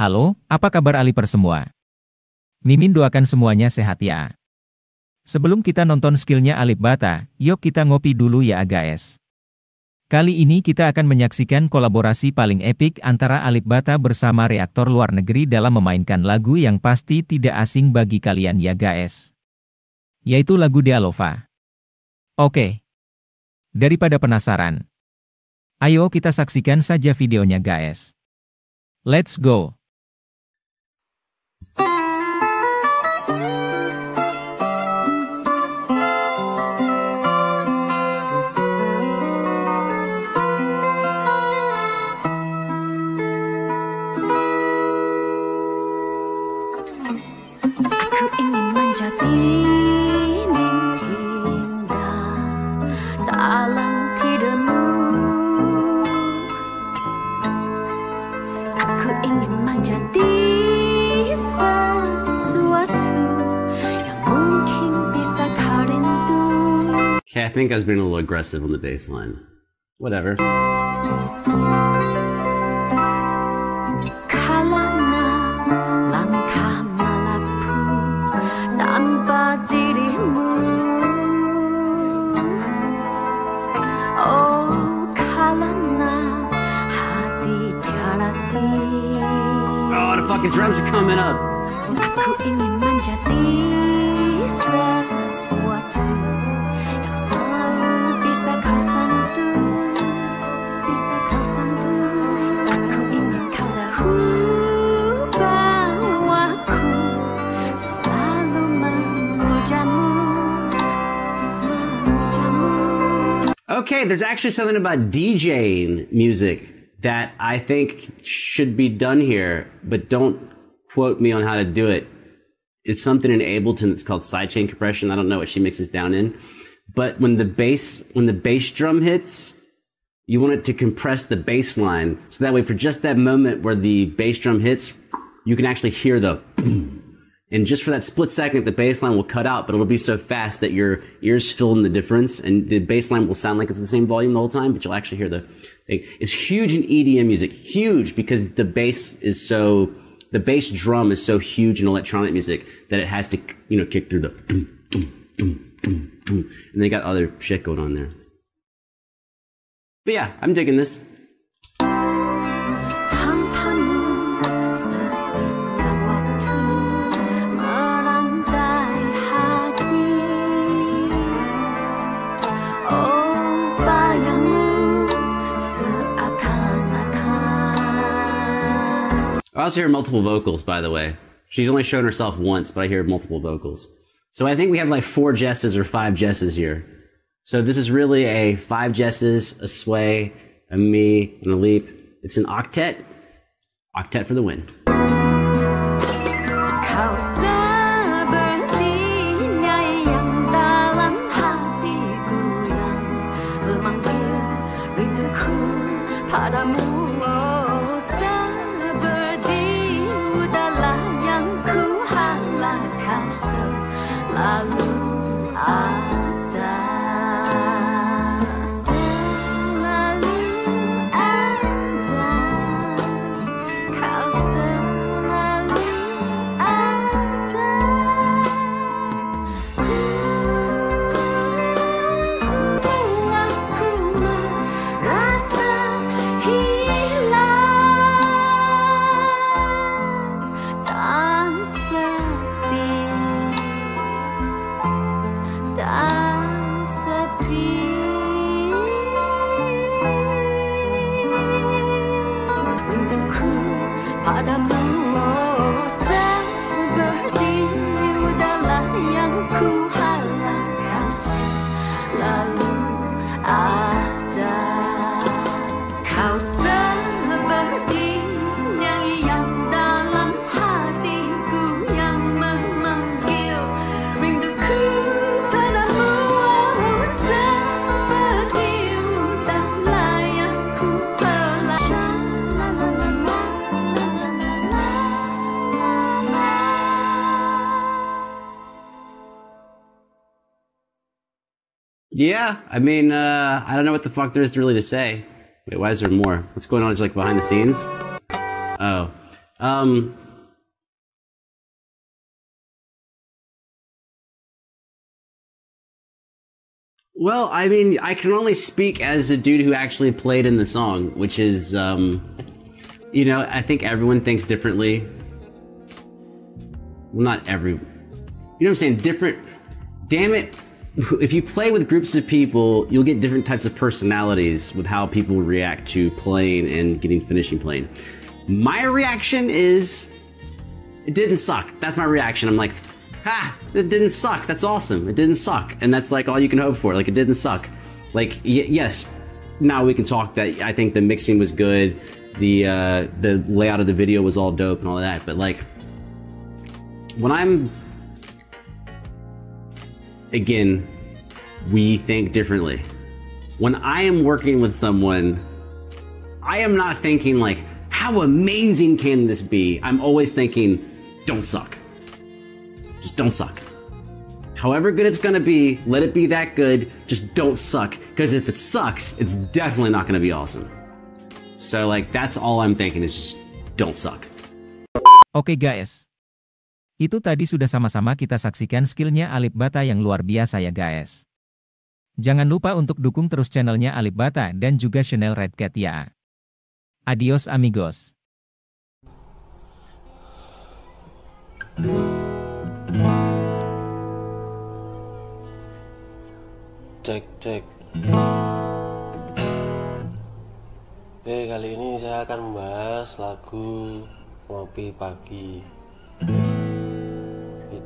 Halo, apa kabar Aliper semua? Mimin doakan semuanya sehat ya. Sebelum kita nonton skillnya Alip Bata, yuk kita ngopi dulu ya guys. Kali ini kita akan menyaksikan kolaborasi paling epik antara Alip Bata bersama reaktor luar negeri dalam memainkan lagu yang pasti tidak asing bagi kalian ya guys. Yaitu lagu Dialova. Oke. Daripada penasaran. Ayo kita saksikan saja videonya guys. Let's go. Okay, I think I was being a little aggressive on the bass line. Whatever. Kalana langkah melapu tanpa dirimu Oh tiarati Oh, the fucking drums are coming up. Okay, there's actually something about DJing music that I think should be done here, but don't quote me on how to do it. It's something in Ableton that's called sidechain compression. I don't know what she mixes down in. But when the bass when the bass drum hits, you want it to compress the bass line. So that way for just that moment where the bass drum hits, you can actually hear the and just for that split second, the bass line will cut out, but it'll be so fast that your ears fill in the difference, and the bass line will sound like it's the same volume the whole time, but you'll actually hear the thing. It's huge in EDM music, huge because the bass is so, the bass drum is so huge in electronic music that it has to, you know, kick through the dum, dum, dum, dum, dum, and they got other shit going on there. But yeah, I'm digging this. I also hear multiple vocals, by the way. She's only shown herself once, but I hear multiple vocals. So I think we have like four Jesses or five Jesses here. So this is really a five Jesses, a Sway, a me, and a Leap. It's an octet. Octet for the win. Yeah, I mean, uh, I don't know what the fuck there is really to say. Wait, why is there more? What's going on? Is like behind the scenes? Oh, Um, well, I mean, I can only speak as a dude who actually played in the song, which is, um, you know, I think everyone thinks differently. Well, not every, you know what I'm saying? Different. Damn it. If you play with groups of people, you'll get different types of personalities with how people react to playing and getting finishing playing. My reaction is, it didn't suck. That's my reaction. I'm like, ha, it didn't suck. That's awesome. It didn't suck. And that's like all you can hope for. Like, it didn't suck. Like, y- yes, now we can talk that I think the mixing was good. The, uh, the layout of the video was all dope and all that. But like, when I'm, again, we think differently. When I am working with someone, I am not thinking like, how amazing can this be? I'm always thinking, don't suck. Just don't suck. However good it's gonna be, let it be that good. Just don't suck. Because if it sucks, it's definitely not gonna be awesome. So, like, that's all I'm thinking is just don't suck. Okay, guys. Itu tadi sudah sama-sama kita saksikan skillnya Alip Bata yang luar biasa ya guys. Jangan lupa untuk dukung terus channelnya Alip Bata dan juga channel Red Cat ya. Adios amigos. cek cek Oke kali ini saya akan membahas lagu Ngopi Pagi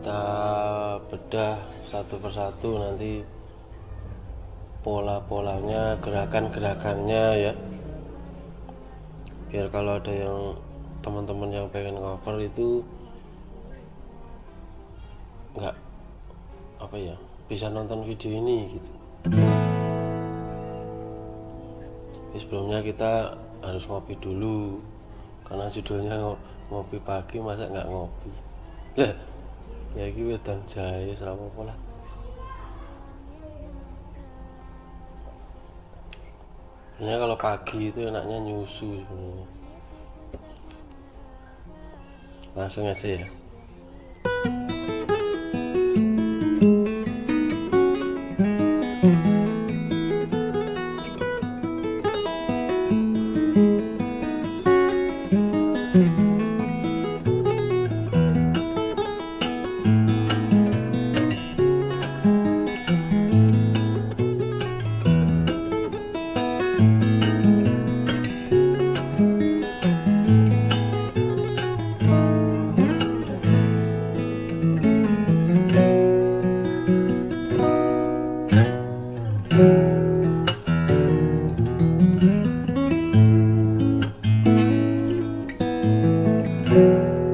Kita bedah satu persatu nanti Pola-polanya, gerakan-gerakannya ya. Biar kalau ada yang teman-teman yang pengen cover itu nggak apa ya bisa nonton video ini gitu. Jadi sebelumnya kita harus ngopi dulu. Karena judulnya ngo- ngopi pagi masa nggak ngopi? Lah ya ini wedang jahe serapa apa lah. Kalau pagi itu enaknya nyusu sebenarnya. Langsung aja ya